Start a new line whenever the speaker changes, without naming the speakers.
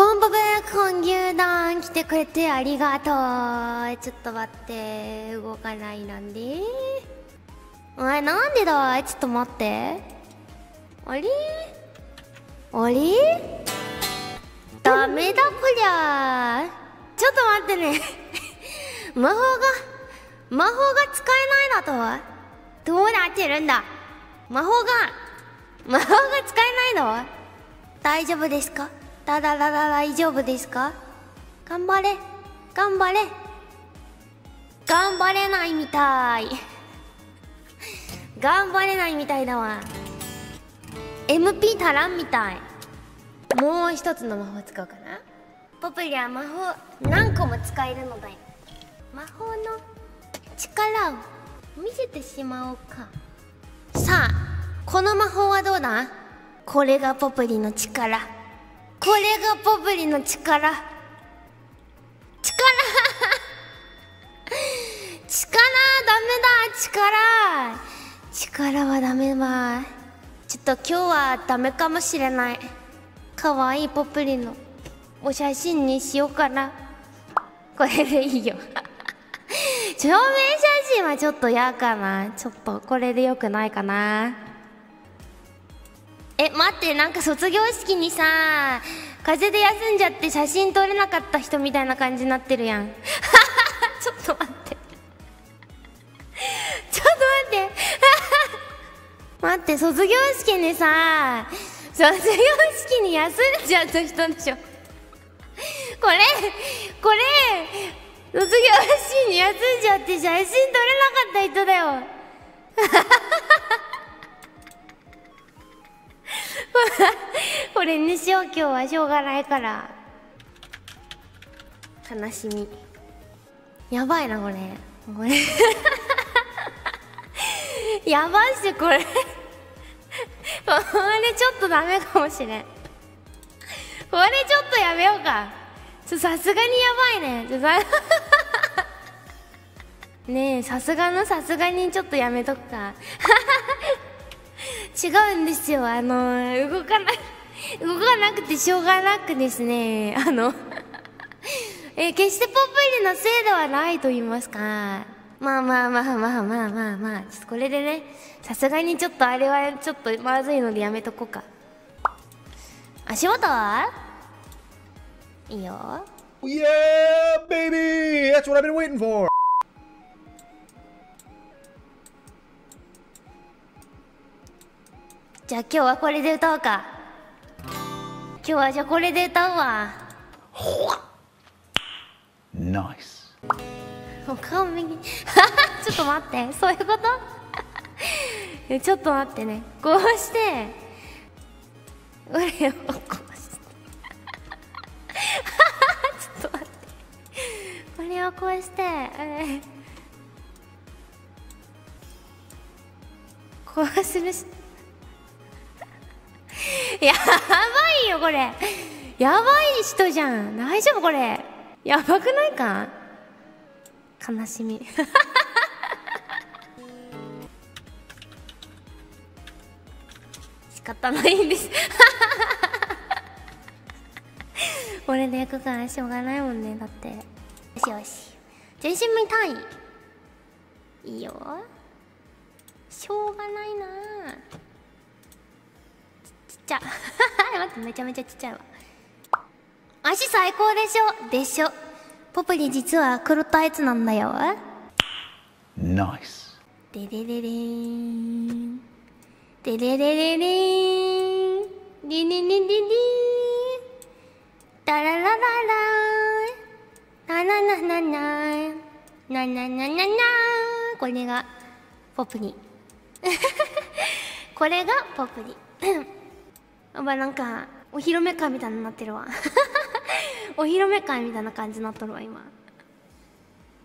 コンボベコン牛団来てくれてありがとう。ちょっと待って。動かないなんで。お前なんでだちょっと待って。あれ？あれ？ダメだこりゃ。ちょっと待ってね。魔法が魔法が使えないだとどうなってるんだ？魔法が魔法が使えないの大丈夫ですか？だだだだ大丈夫ですか？頑張れ。頑張れ。頑張れないみたい。頑張れないみたいだわ。MP 足らんみたい。もう一つの魔法使うかな。ポプリは魔法何個も使えるのだよ。魔法の力を見せてしまおうか。さあこの魔法はどうだ？これがポプリの力これがポプリの力。力。力ダメだ力。力はダメだ。ちょっと今日はダメかもしれない。かわいいポプリのお写真にしようかな。これでいいよ。証明写真はちょっと嫌かな。ちょっとこれでよくないかな。え待ってなんか卒業式にさ風邪で休んじゃって写真撮れなかった人みたいな感じになってるやん。ちょっと待って。ちょっと待って。待って卒業式にさ卒業式に休んじゃった人でしょ。これこれ卒業式に休んじゃって写真撮れなかった人だよこれにしよう今日は。しょうがないから。悲しみ。やばいなこれ。これ やばいしこれ。これちょっとダメかもしれん。これちょっとやめようか。さすがにやばいね。ちょ ねえさすがのさすがにちょっとやめとくか。違うんですよ。あの動かない 動かなくてしょうがなくですね。あの え決してポップリのせいではないと言いますか。まあまあまあまあまあまあまあちょっとこれでねさすがにちょっとあれはちょっとまずいのでやめとこうか。足元は？いいよ。
Yeah, baby! That's what I've been waiting for!
じゃあ今日はこれで歌おうか。今日はじゃあこれで歌うわ。
Nice.
お顔右。ちょっと待って。そういうこと？え ちょっと待ってね。こうして。これをこうして。ちょっと待って。これをこうして。えー。こうするし やばいよこれ。やばい人じゃん。大丈夫これ。やばくないか？悲しみ。仕方ないんです。俺で行くからしょうがないもんねだって。よしよし。全身見たい。いいよ。しょうがないな。ちゃ。待ってめちゃめちゃちっちゃいわ。足最高でしょ？でしょ。ポプリ実は黒タイツなんだよ。
ナ
イスデレレレデンデレレレレデンデリリリリーン。ダララララー。ンナナナナナナナナナナこれがポプリ。これがポプリ。やっぱなんかお披露目会みたいになってるわ。お披露目会みたいな感じになっとるわ今。